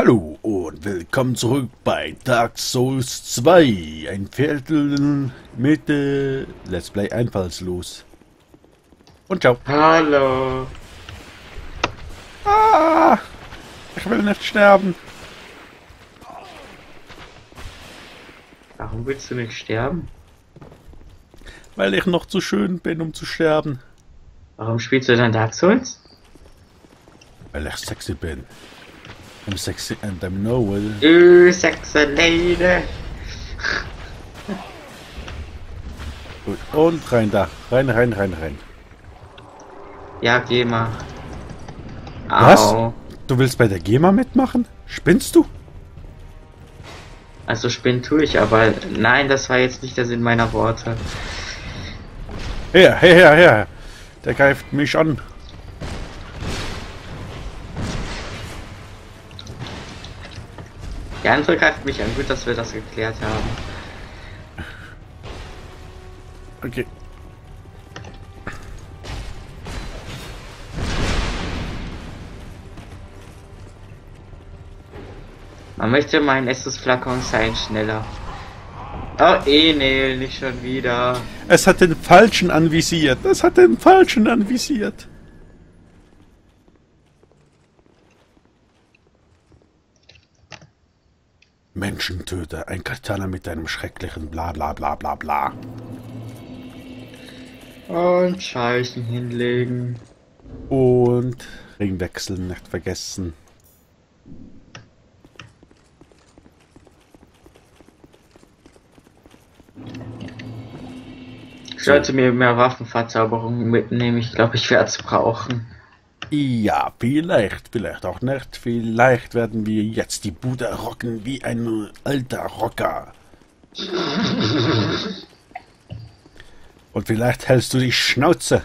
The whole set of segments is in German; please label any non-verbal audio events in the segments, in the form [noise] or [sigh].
Hallo und willkommen zurück bei Dark Souls 2. Ein Viertel mit äh, Let's Play einfallslos. Und ciao. Hallo. Ah, ich will nicht sterben. Warum willst du nicht sterben? Weil ich noch zu schön bin, um zu sterben. Warum spielst du dann Dark Souls? Weil ich sexy bin. I'm sexy and I'm Noel. Du sexy Lady. Gut, und rein da. Rein, rein, rein, rein. Ja, geh mal. Was? Au. Du willst bei der GEMA mitmachen? Spinnst du? Also spinnen tue ich, aber nein, das war jetzt nicht der Sinn meiner Worte. Her, her, her, her. Der greift mich an. Der andere greift mich an. Gut, dass wir das geklärt haben. Okay. Man möchte meinen Estus Flakon sein schneller. Oh, Enel, nicht schon wieder. Es hat den Falschen anvisiert. Es hat den Falschen anvisiert. Menschentöter, ein Katana mit einem schrecklichen bla bla bla bla bla. Und Scheichen hinlegen. Und Ringwechsel nicht vergessen. Ich sollte mir mehr Waffenverzauberungen mitnehmen. Ich glaube, ich werde es brauchen. Ja, vielleicht, vielleicht auch nicht. Vielleicht werden wir jetzt die Bude rocken wie ein alter Rocker. Und vielleicht hältst du die Schnauze.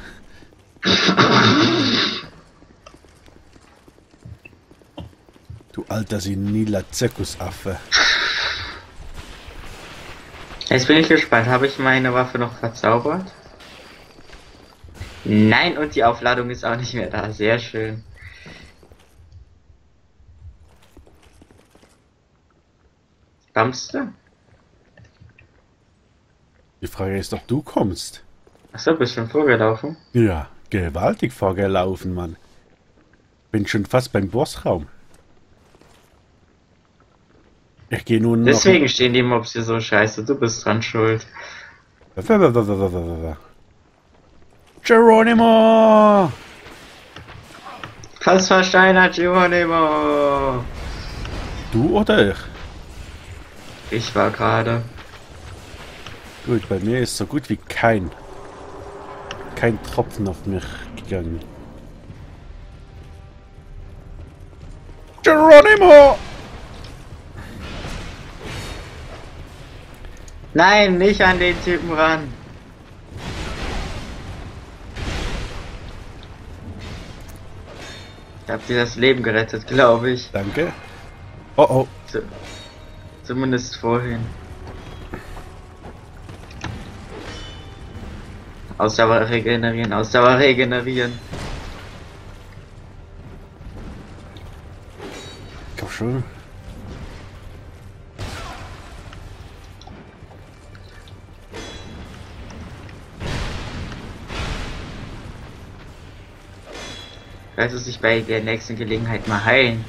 Du alter seniler Zirkusaffe. Jetzt bin ich gespannt. Habe ich meine Waffe noch verzaubert? Nein, und die Aufladung ist auch nicht mehr da. Sehr schön. Kommst du? Die Frage ist, ob du kommst. Achso, bist schon vorgelaufen? Ja, gewaltig vorgelaufen, Mann. Bin schon fast beim Bossraum. Ich gehe nun noch... Deswegen stehen die Mobs hier so scheiße. Du bist dran schuld. Geronimo! Fast versteinert, Geronimo! Du oder ich? Ich war gerade. Gut, bei mir ist so gut wie kein. Kein Tropfen auf mich gegangen. Geronimo! Nein, nicht an den Typen ran. Ich hab dir das Leben gerettet, glaube ich. Danke. Oh oh. Z zumindest vorhin. Ausdauer regenerieren, Ausdauer regenerieren. Komm schon. Lass es sich bei der nächsten Gelegenheit mal heilen.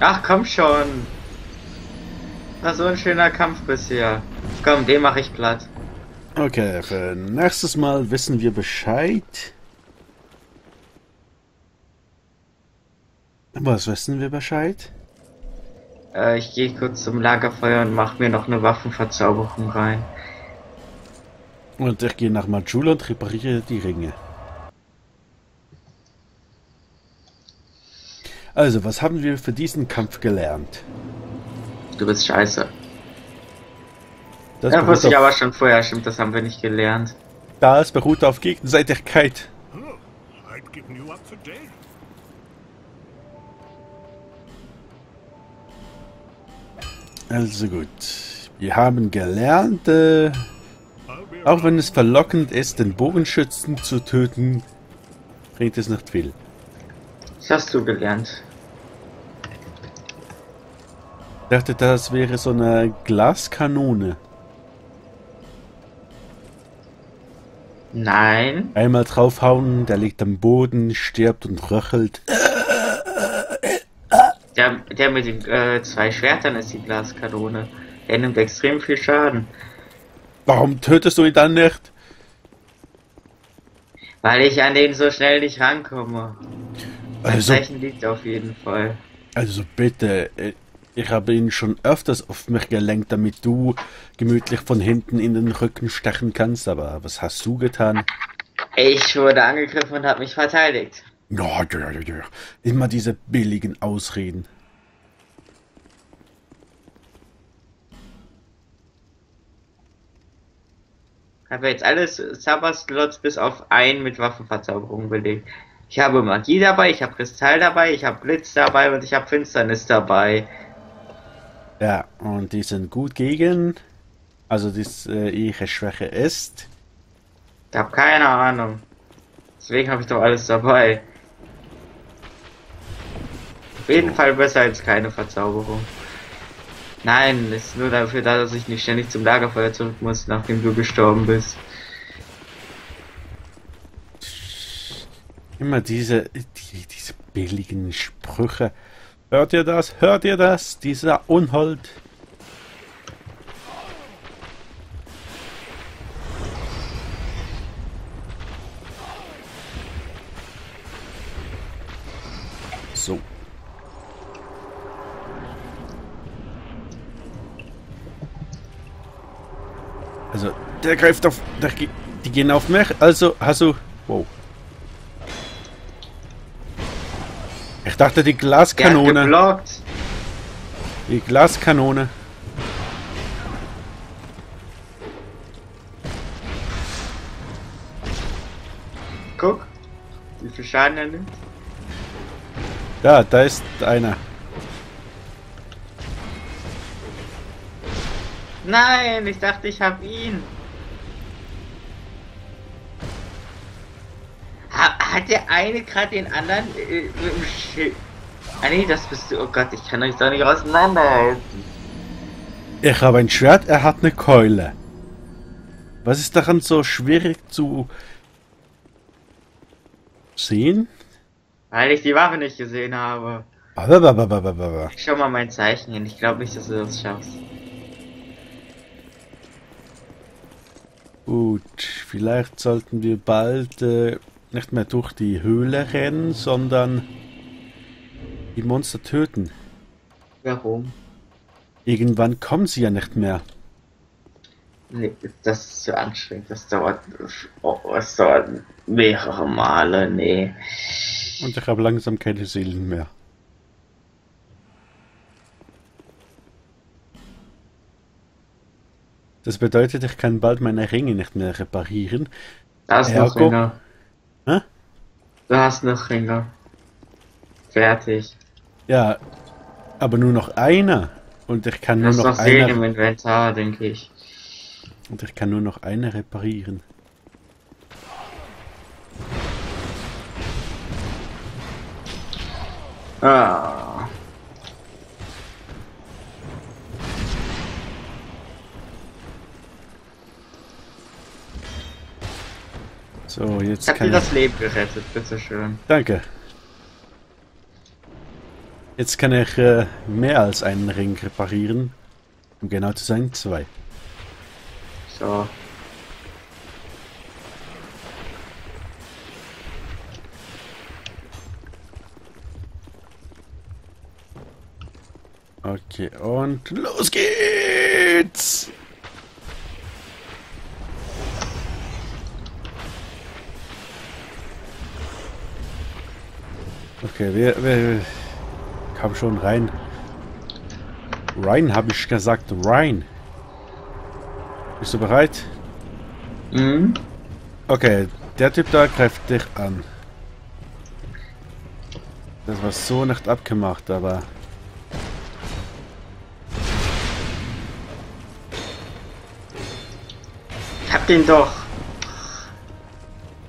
Ach komm schon. War so ein schöner Kampf bisher. Komm, den mache ich platt. Okay, für nächstes Mal wissen wir Bescheid. Was wissen wir Bescheid? Äh, ich gehe kurz zum Lagerfeuer und mache mir noch eine Waffenverzauberung rein. Und ich gehe nach Majula und repariere die Ringe. Also, was haben wir für diesen Kampf gelernt? Du bist scheiße. Das Ja, wusste ich aber schon vorher, stimmt, das haben wir nicht gelernt. das beruht auf Gegenseitigkeit. Also gut. Wir haben gelernt, äh, auch wenn es verlockend ist, den Bogenschützen zu töten, bringt es nicht viel. Was hast du gelernt? Ich dachte, das wäre so eine Glaskanone. Nein. Einmal draufhauen, der liegt am Boden, stirbt und röchelt. Der, der mit den äh, zwei Schwertern ist die Glaskanone. Der nimmt extrem viel Schaden. Warum tötest du ihn dann nicht? Weil ich an den so schnell nicht rankomme. Mein Also, Zeichen liegt auf jeden Fall. also bitte, äh, ich habe ihn schon öfters auf mich gelenkt, damit du gemütlich von hinten in den Rücken stechen kannst, aber was hast du getan? Ich wurde angegriffen und habe mich verteidigt. Ja, ja, ja, ja. Immer diese billigen Ausreden. Habe jetzt alles Sabberslots bis auf einen mit Waffenverzauberung belegt. Ich habe Magie dabei, ich habe Kristall dabei, ich habe Blitz dabei und ich habe Finsternis dabei. Ja, und die sind gut gegen. Also, das äh, ihre Schwäche ist. Ich habe keine Ahnung. Deswegen habe ich doch alles dabei. Auf jeden Fall besser als keine Verzauberung. Nein, ist nur dafür da, dass ich nicht ständig zum Lagerfeuer zurück muss, nachdem du gestorben bist. Immer diese, die, diese billigen Sprüche. Hört ihr das? Hört ihr das? Dieser Unhold. So. Also, der greift auf. Der, die gehen auf mich. Also, hast du. Wow. Ich dachte, die Glaskanone. Die Glaskanone. Guck, wie viel Schaden er nimmt. Ja, da ist einer. Nein, ich dachte, ich hab ihn. Der eine gerade den anderen äh, mit dem Schild? Ah nee, das bist du. Oh Gott, ich kann euch doch nicht auseinanderhalten. Ich habe ein Schwert, er hat eine Keule. Was ist daran so schwierig zu sehen? Weil ich die Waffe nicht gesehen habe. Bababababababa. Ich schau mal mein Zeichen hin. Ich glaube nicht, dass du das schaffst. Gut, vielleicht sollten wir bald äh, nicht mehr durch die Höhle rennen, sondern die Monster töten. Warum? Irgendwann kommen sie ja nicht mehr. Nee, das ist zu anstrengend. Das dauert. Oh, das dauert mehrere Male. Nee. Und ich habe langsam keine Seelen mehr. Das bedeutet, ich kann bald meine Ringe nicht mehr reparieren. Da ist noch Ergo- Ringe. Hä? Du hast noch Ringe. Fertig. Ja, aber nur noch einer. Und ich kann Du nur noch noch Seelen im einer. Inventar, denke ich. Und ich kann nur noch eine reparieren. Ah. So, jetzt Ich hab dir kann ich. das Leben gerettet, bitteschön. Danke. Jetzt kann ich äh, mehr als einen Ring reparieren. Um genau zu sein, zwei. So. Okay, und los geht's! Okay, wir, wir kam schon rein. Rein, habe ich gesagt. Rein. Bist du bereit? Mhm. Okay, der Typ da greift dich an. Das war so nicht abgemacht, aber... Ich hab den doch.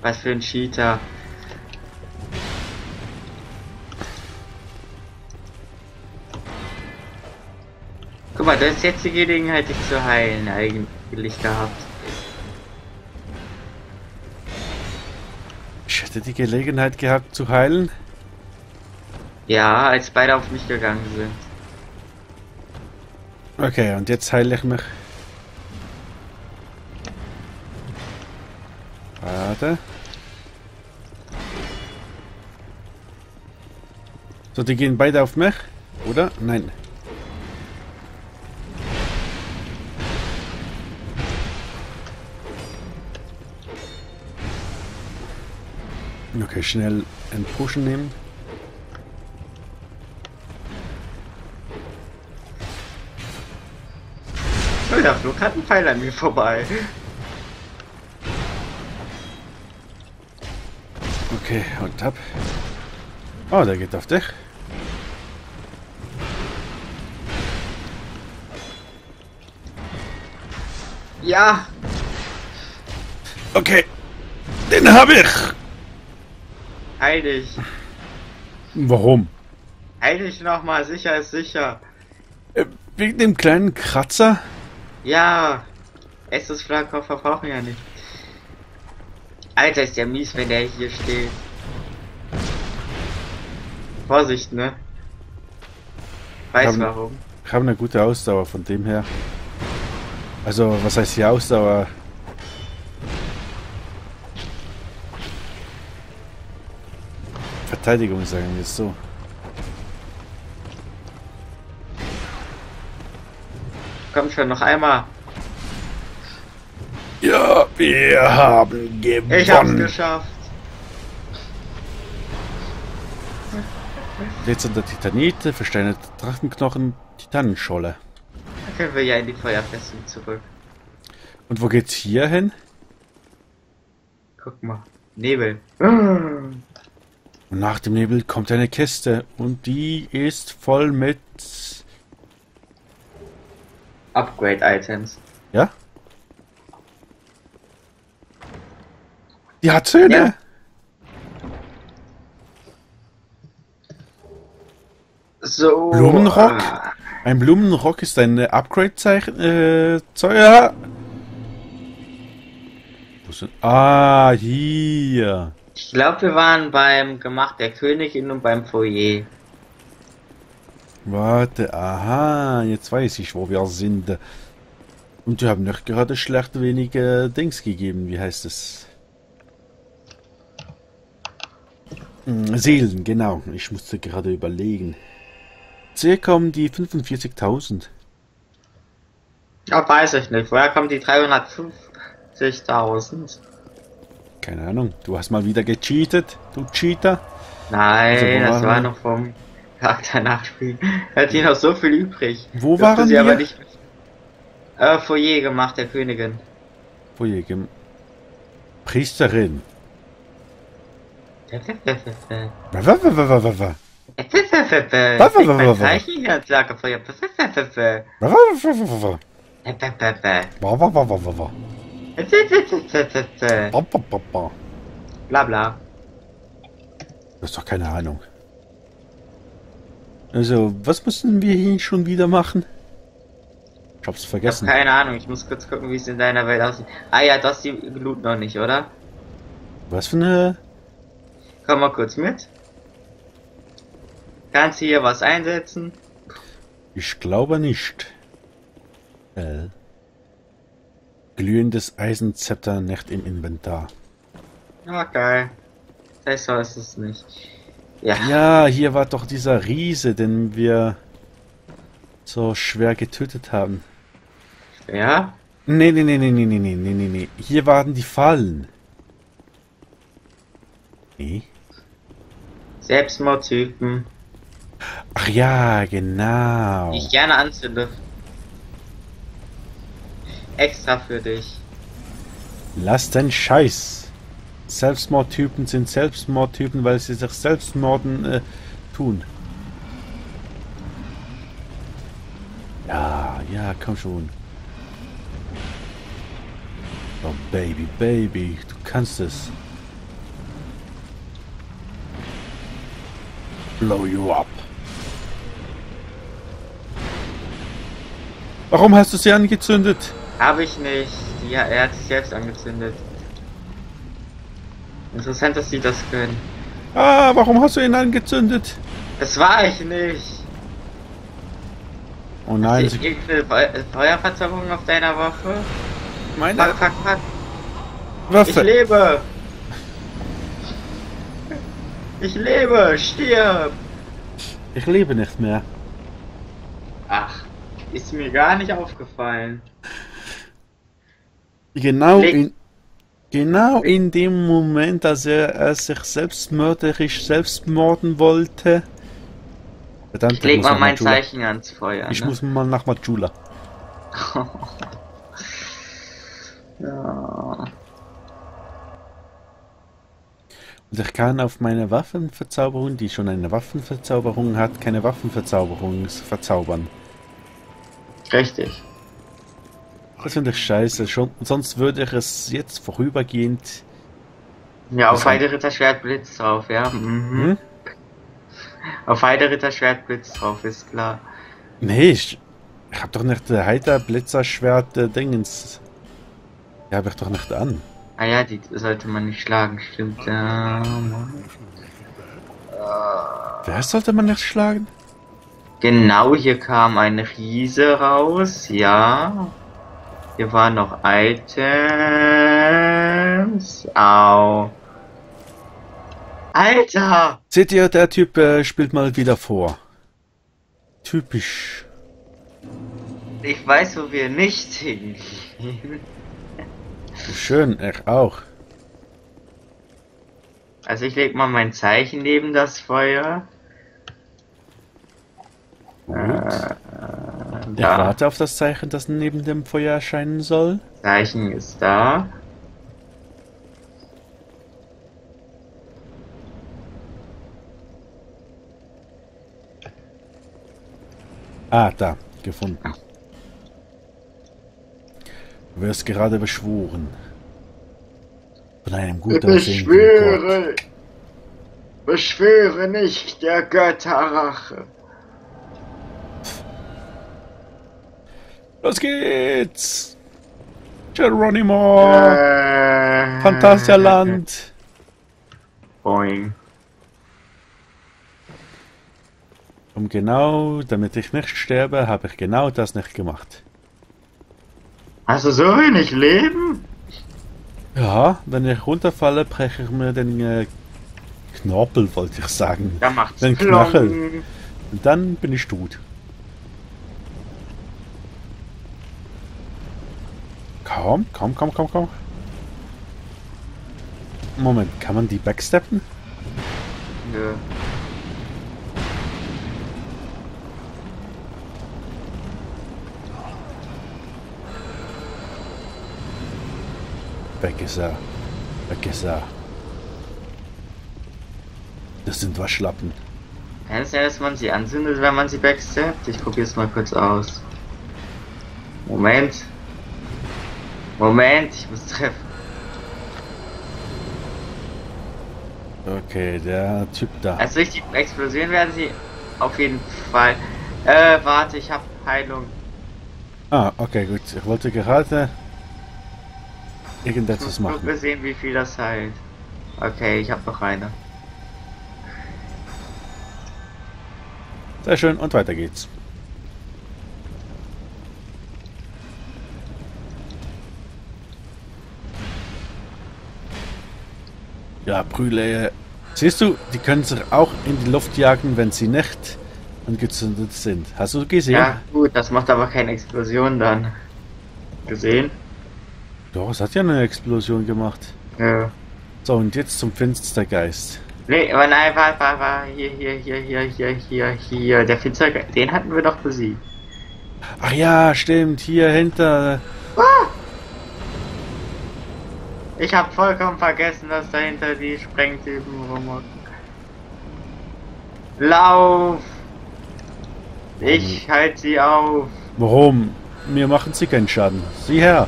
Was für ein Cheater. Guck mal, du hast jetzt die Gelegenheit, dich zu heilen, eigentlich gehabt. Ich hätte die Gelegenheit gehabt zu heilen. Ja, als beide auf mich gegangen sind. Okay, und jetzt heile ich mich. Warte. So, die gehen beide auf mich, oder? Nein. Okay, schnell einen Pushen nehmen. Oh, der Flug hat einen Pfeil an mir vorbei. Okay, und ab. Oh, der geht auf dich. Ja, Okay, den habe ich. Heil dich. Warum? Heil dich nochmal, sicher ist sicher. Äh, wegen dem kleinen Kratzer? Ja, Estes Flagkoffer brauchen wir ja nicht. Alter, ist der mies, wenn der hier steht. Vorsicht, ne? Weiß Haben- warum. Ich habe eine gute Ausdauer von dem her. Also, was heißt hier Ausdauer? Verteidigung, sagen wir es so. Komm schon, noch einmal. Ja, wir haben gewonnen. Ich hab's geschafft. Glitzernder Titanite, versteinerte Drachenknochen, Titanenscholle. Dann können wir ja in die Feuerfestung zurück. Und wo geht's hier hin? Guck mal. Nebel. [laughs] Und nach dem Nebel kommt eine Kiste und die ist voll mit... Upgrade-Items. Ja? Die hat Söhne. Ja. So. Blumenrock? ah, Ein Blumenrock ist ein äh, Upgrade-Zeichen. Äh, Zeuer. Ah, hier. Ich glaube, wir waren beim Gemacht der Königin und beim Foyer. Warte, aha, jetzt weiß ich, wo wir sind. Und die haben nicht gerade schlecht wenige Dings gegeben, wie heißt es? Hm, Seelen, genau. Ich musste gerade überlegen. Circa um die 45.000. Ja, weiß ich nicht. Woher kommen die 350.000? Keine Ahnung. Du hast mal wieder gecheatet, du Cheater. Nein, Also, das war noch vom Charakter nachspielen. Er hat hier noch so viel übrig. Wo Dürfte waren sie wir? aber nicht. Äh, Foyer gemacht der Königin. Wo ihr gem- Priesterin. [laughs] Bla bla. Das ist doch keine Ahnung. Also, was müssen wir hier schon wieder machen? Ich hab's Ich hab vergessen. keine Ahnung, ich muss kurz gucken, wie es in deiner Welt aussieht. Ah ja, das die Glut noch nicht, oder? Was für eine... Komm mal kurz mit. Kannst du hier was einsetzen? Ich glaube nicht. Äh. Glühendes Eisenzepter nicht im Inventar. Ah, geil. Das heißt, so ist es nicht. Ja. Ja, hier war doch dieser Riese, den wir so schwer getötet haben. Ja? Nee, nee, nee, nee, nee, nee, nee, nee, nee, nee. Hier waren die Fallen. Nee. Selbstmordtypen, Ach ja, genau. die ich gerne anzünde. Extra für dich. Lass den Scheiß. Selbstmordtypen sind Selbstmordtypen, weil sie sich Selbstmorden äh, tun. Ja, ja, komm schon. Oh, Baby, Baby, du kannst es. Blow you up. Warum hast du sie angezündet? Habe ich nicht. Ja, er hat sich selbst angezündet. Interessant, dass sie das können. Ah, warum hast du ihn angezündet? Das war ich nicht. Oh nein, Ist sie, irgendeine Feu- Feuerverzauberung auf deiner Waffe? meine Fuck, fuck, fuck. Ich lebe! Ich lebe! Stirb! Ich lebe nicht mehr. Ach, ist mir gar nicht aufgefallen. Genau Leg- in, genau in dem Moment, als er, er sich selbstmörderisch selbst morden wollte. Verdammt, Ich leg mal mein Majula. Zeichen ans Feuer. Ich ne? muss mal nach Majula. [laughs] ja. Und ich kann auf meine Waffenverzauberung, die schon eine Waffenverzauberung hat, keine Waffenverzauberung verzaubern. Richtig. Das finde ich scheiße. Schon, sonst würde ich es jetzt vorübergehend. Ja, auf Das haben- Heideritter Schwert Blitz drauf, ja. Mhm. Hm? Auf Heideritter Schwert Blitz drauf, ist klar. Nee, ich, ich hab doch nicht der Heiter Blitzerschwert äh, Dingens. Die habe ich doch nicht an. Ah ja, die sollte man nicht schlagen, stimmt. Ähm, Wer sollte man nicht schlagen? genau, hier kam ein Riese raus, ja. Hier waren noch Items. Au. Alter! Seht ihr, der Typ äh, spielt mal wieder vor. Typisch. Ich weiß, wo wir nicht hingehen. Schön, ich auch. Also ich leg mal mein Zeichen neben das Feuer. Gut. Äh, Ich da. warte auf das Zeichen, das neben dem Feuer erscheinen soll. Zeichen ist da. Ah, da, gefunden. Du wirst gerade beschworen. Von einem gut aussehenden Gott. Beschwöre! Beschwöre nicht der Götterrache. Los geht's! Geronimo! Äh, Phantasialand! Boing. Um genau, damit ich nicht sterbe, habe ich genau das nicht gemacht. Hast du so wenig Leben? Ja, wenn ich runterfalle, breche ich mir den äh, Knorpel, wollte ich sagen. Da macht's Den. Knöchel. Und dann bin ich tot. Komm, komm, komm, komm, komm. Moment, kann man die backsteppen? Nö. Weg ist er. Weg ist er. Das sind Waschlappen. Kann es sein, dass man sie anzündet, wenn man sie backsteppt? Ich probier's mal kurz aus. Moment. Moment, ich muss treffen. Okay, der Typ da. Also richtig explodieren werden sie auf jeden Fall. Äh, warte, ich habe Heilung. Ah, okay, gut. Ich wollte gerade Ich irgendetwas nur machen. sehen, wie viel das heilt. Okay, ich habe noch eine. Sehr schön, und weiter geht's. Ja, Brühle. Siehst du, die können sich auch in die Luft jagen, wenn sie nicht angezündet sind. Hast du gesehen? Ja, gut, das macht aber keine Explosion dann. Gesehen? Doch, es hat ja eine Explosion gemacht. Ja. So, und jetzt zum Finstergeist. Nee, aber nein, warte, warte, warte. Hier, hier, hier, hier, hier, hier, hier. Der Finsterge den hatten wir doch besiegt. Ach ja, stimmt, hier hinter. Ich habe vollkommen vergessen, dass dahinter die Sprengtypen rumhocken. Lauf! Ich halte sie auf. Warum? Mir machen sie keinen Schaden. Sieh her.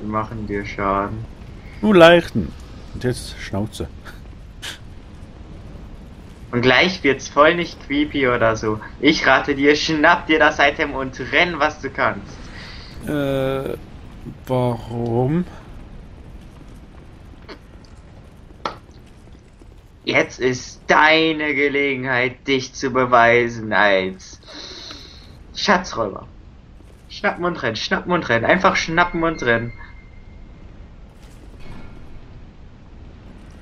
Die machen dir Schaden. Nur leichten. Und jetzt Schnauze. Und gleich wird's voll nicht creepy oder so. Ich rate dir, schnapp dir das Item und renn, was du kannst. Äh, warum? Jetzt ist deine Gelegenheit, dich zu beweisen als Schatzräuber. Schnappen und rennen, schnappen und rennen. Einfach schnappen und rennen.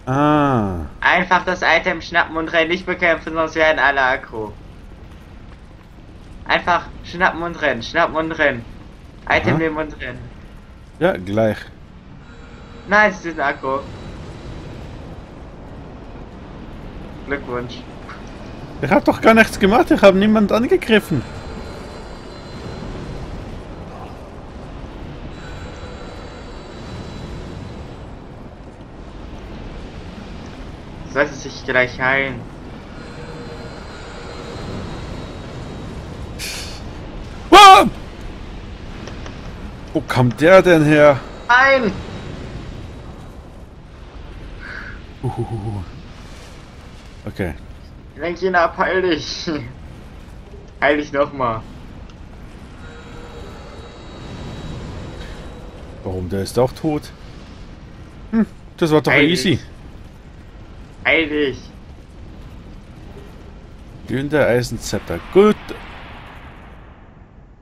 Ah, Einfach das Item schnappen und rennen, nicht bekämpfen, sonst werden alle aggro. Einfach schnappen und rennen, schnappen und rennen. Item Aha. nehmen und rennen. ja, gleich. Nein, sie sind aggro. Glückwunsch. Ich hab doch gar nichts gemacht, ich habe niemand angegriffen. Sollte sich gleich heilen. Ah! Wo kommt der denn her? Nein! Uhuhu. Okay. Lenk ihn ab, heil dich. Heil dich nochmal. Warum? Der ist auch tot. Hm, das war doch Heil easy. dich. Heil dich. Glühende Eisenzepter. Gut.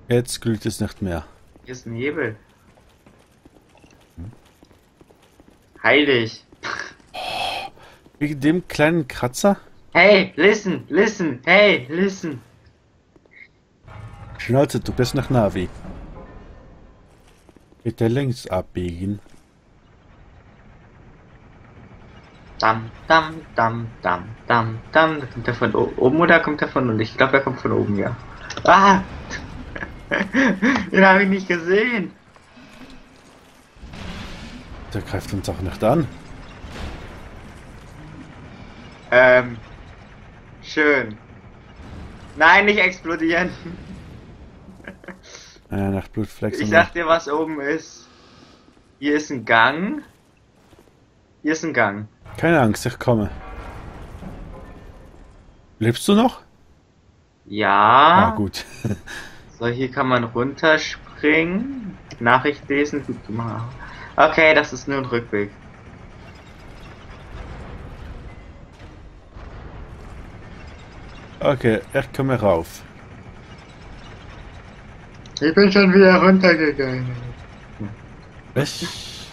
Jetzt glüht es nicht mehr. Hier ist ein Hebel. Heil dich. Wegen dem kleinen Kratzer? Hey, listen, listen, hey, listen. Schnauze, du bist nach Navi. Bitte links abbiegen. Dam, dam, dam, dam, dam, dam. Kommt er von oben oder kommt er von unten? Ich glaube, er kommt von oben, ja. Ah! [laughs] Den habe ich nicht gesehen. Der greift uns auch nicht an. Ähm. Schön. Nein, nicht explodieren. [laughs] Äh, nach Blutflex. Ich sag dir, was oben ist. Hier ist ein Gang. Hier ist ein Gang. Keine Angst, ich komme. Lebst du noch? Ja. Ah, gut. [laughs] So, hier kann man runterspringen. Nachricht lesen, gut gemacht. Okay, das ist nur ein Rückweg. Okay, ich komme rauf. Ich bin schon wieder runtergegangen. Ich.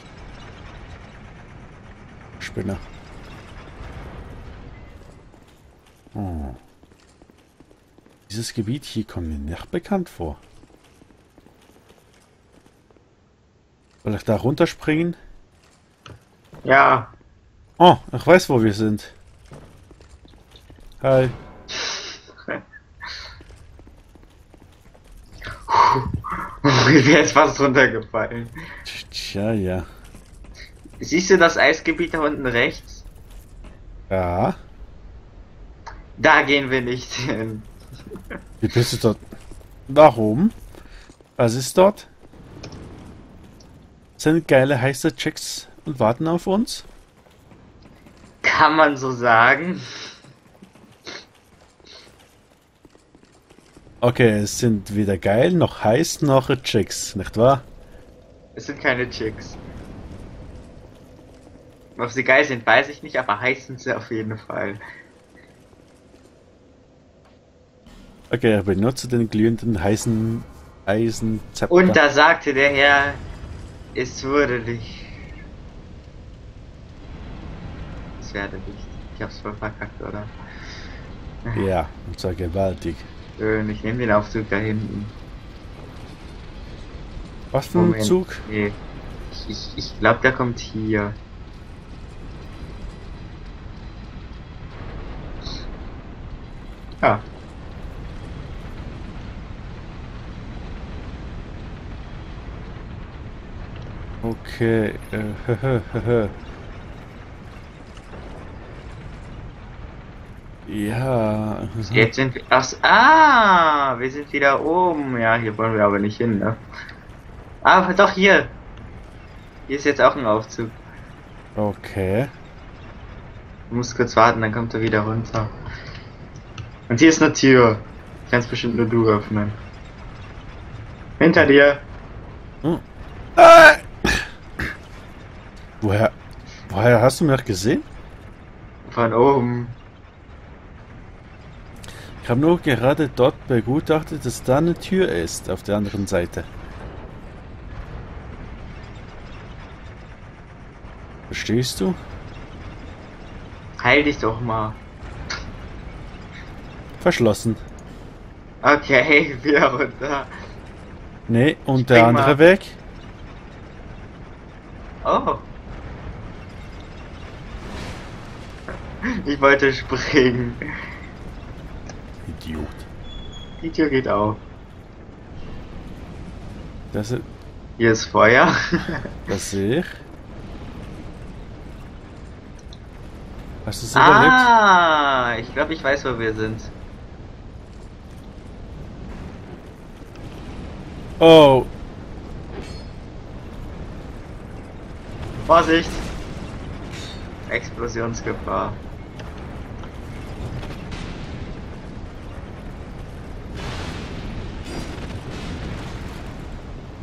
Spinner. Oh. Dieses Gebiet hier kommt mir nicht bekannt vor. Soll ich da runterspringen? Ja. Oh, ich weiß, wo wir sind. Hi. Wäre jetzt fast runtergefallen. Tja, ja. Siehst du das Eisgebiet da unten rechts? Ja. Da gehen wir nicht hin. Wie bist du dort? Warum? Was ist dort? Sind geile heiße Chicks und warten auf uns? Kann man so sagen? Okay, es sind weder geil noch heiß noch Chicks, nicht wahr? Es sind keine Chicks. Ob sie geil sind, weiß ich nicht, aber heiß sind sie auf jeden Fall. Okay, ich benutze den glühenden heißen Eisenzepter. Und da sagte der Herr, es wurde Licht. Es werde Licht. Ich hab's voll verkackt, oder? Ja, und zwar gewaltig. Schön, ich nehme den Aufzug da hinten. Was für ein. Zug? Nee. Ich, ich, ich glaube, der kommt hier. Ja. Okay, [laughs] Ja. Jetzt sind wir. Ach, ah, wir sind wieder oben. Ja, hier wollen wir aber nicht hin, ne? Aber doch hier. Hier ist jetzt auch ein Aufzug. okay. Du musst kurz warten, dann kommt er wieder runter. Und hier ist eine Tür. Kannst bestimmt nur du öffnen. Hinter dir. Ah! Woher, woher hast du mich gesehen? Von oben. Ich habe nur gerade dort begutachtet, dass da eine Tür ist auf der anderen Seite. Verstehst du? Heil dich doch mal. Verschlossen. Okay, [laughs] wieder runter. Nee, und Ich der andere mal- Weg? Oh. Ich wollte springen. Idiot. Die Tür geht auf. Das, Hier ist Feuer. [laughs] das sehe ich. Hast du es überlebt? ah, ich glaube, ich weiß, wo wir sind. Oh, Vorsicht! Explosionsgefahr.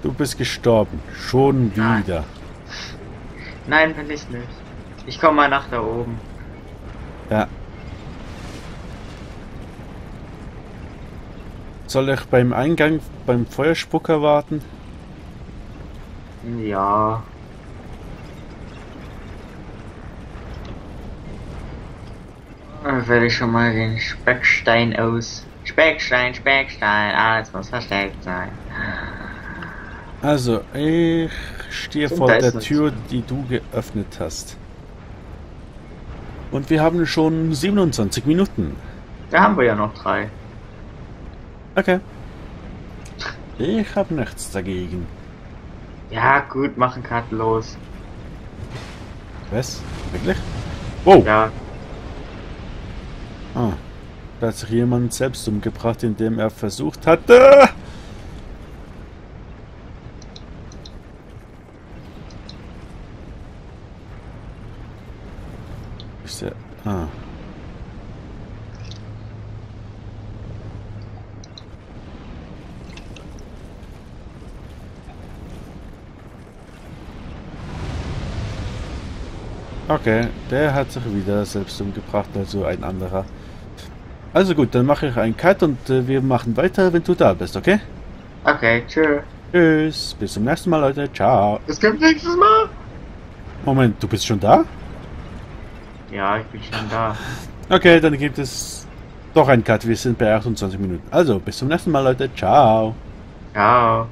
Du bist gestorben. Schon wieder. Nein, bin ich nicht. Ich komme mal nach da oben. Ja. Soll ich beim Eingang beim Feuerspucker warten? Ja. Dann werde ich schon mal den Speckstein aus. Speckstein, Speckstein, alles muss versteckt sein. Also, ich stehe vor der Tür. die du geöffnet hast. Und wir haben schon 27 Minuten. Da haben wir ja noch drei. Okay. Ich habe nichts dagegen. Ja, gut, machen Cut los. Was? Wirklich? Wow! Ja, Ah, da hat sich jemand selbst umgebracht, indem er versucht hatte. Ist der. Ah. Okay, der hat sich wieder selbst umgebracht, also ein anderer. Also gut, dann mache ich einen Cut und äh, wir machen weiter, wenn du da bist, okay? okay, tschö. Tschüss, bis zum nächsten Mal, Leute. Ciao. Bis zum nächsten Mal. Moment, du bist schon da? Ja, ich bin schon da. Okay, dann gibt es doch einen Cut. Wir sind bei 28 Minuten. Also, bis zum nächsten Mal, Leute. Ciao. Ciao.